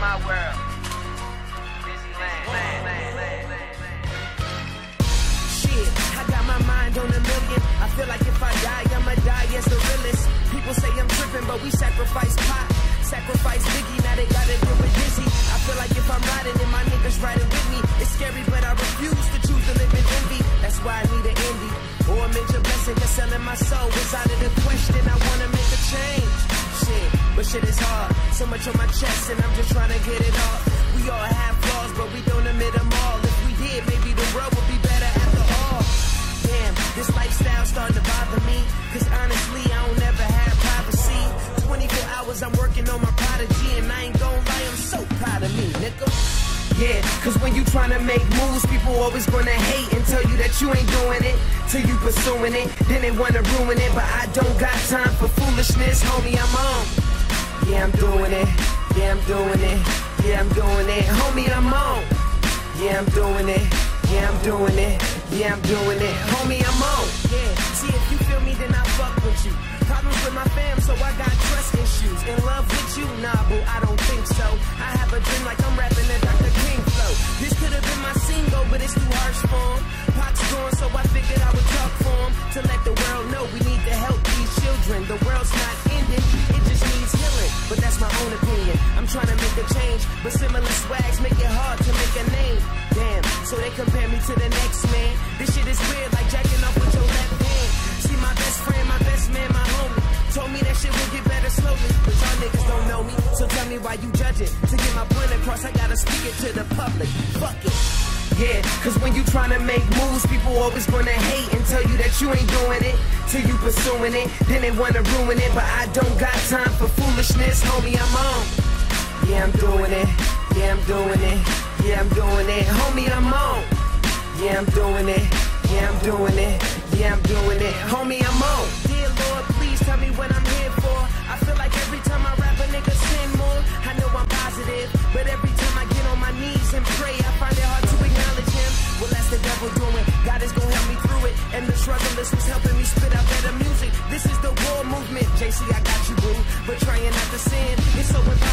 world. Busy Shit, I got my mind on a million. I feel like if I die, I'ma die as the realest. People say I'm tripping, but we sacrifice Pac. Sacrifice Biggie, now they gotta deal with Dizzy. I feel like if I'm riding and my niggas riding with me, it's scary, but I refuse to choose to live in envy. That's why I need an envy. Or a major blessing, cause selling my soul is out of the question. I wanna make a change. Shit, is hard. So much on my chest, and I'm just trying to get it off. We all have flaws, but we don't admit them all. If we did, maybe the world would be better after all. Damn, this lifestyle starting to bother me. Cause honestly, I don't ever have privacy. 24 hours I'm working on my prodigy, and I ain't gon' lie, I'm so proud of me, nigga. Yeah, cause when you tryna make moves, people always gonna hate and tell you that you ain't doing it. Till you pursuing it, then they wanna ruin it. But I don't got time for foolishness, homie, I'm on. Yeah, I'm doing it. Yeah, I'm doing it. Yeah, I'm doing it. Homie, I'm on. Yeah, I'm doing it. Yeah, I'm doing it. Yeah, I'm doing it. Homie, I'm on. Yeah, see if you feel me, then I fuck with you. Problems with my fam, so I got trust issues. In love with you? Nah, boo, I don't think so. I have a dream like I'm rapping the Dr. King flow. This could have been my single, but it's too harsh for him. Gone, so I figured I would talk for him. To let the world know we need to help these children. The change, but similar swags make it hard to make a name. Damn, so they compare me to the next man. This shit is weird, like jacking off with your left hand. See my best friend, my best man, my homie. Told me that shit would get better slowly, but y'all niggas don't know me. So tell me why you judge it. To get my point across, I gotta speak it to the public. Fuck it. Yeah, cause when you tryna make moves, people always gonna hate and tell you that you ain't doing it. Till you pursuing it, then they wanna ruin it. But I don't got time for foolishness, homie, I'm on. Yeah, I'm doing it. Yeah, I'm doing it. Yeah, I'm doing it. Homie, I'm on. Yeah, I'm doing it. Yeah, I'm doing it. Yeah, I'm doing it. Homie, I'm on. Dear Lord, please tell me what I'm here for. I feel like every time I rap, a nigga sin more. I know I'm positive, but every time I get on my knees and pray, I find it hard to acknowledge him. Well, that's the devil doing. God is gonna help me through it. And the struggle is what's helping me spit out better music. This is the war movement. JC, I got you, boo. But trying not to sin is so impossible.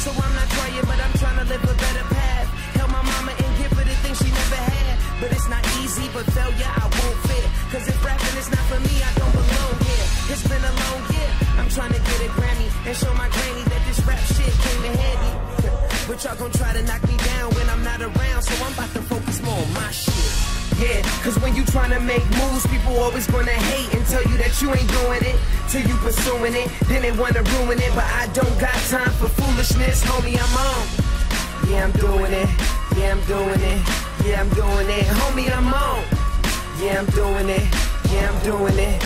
So I'm not trying, but I'm trying to live a better path. Help my mama and give her the things she never had. But it's not easy, but failure I won't fear. Cause if rapping is not for me, I don't belong here. It's been a long year. I'm trying to get a Grammy and show my granny that this rap shit came in handy. But y'all gon' try to knock me down when I'm not around, so I'm about to Yeah, cause when you tryna make moves, people always gonna hate and tell you that you ain't doing it. Till you pursuing it, then they wanna ruin it. But I don't got time for foolishness, homie, I'm on. Yeah, I'm doing it. Yeah, I'm doing it. Yeah, I'm doing it. Homie, I'm on. Yeah, I'm doing it. Yeah, I'm doing it.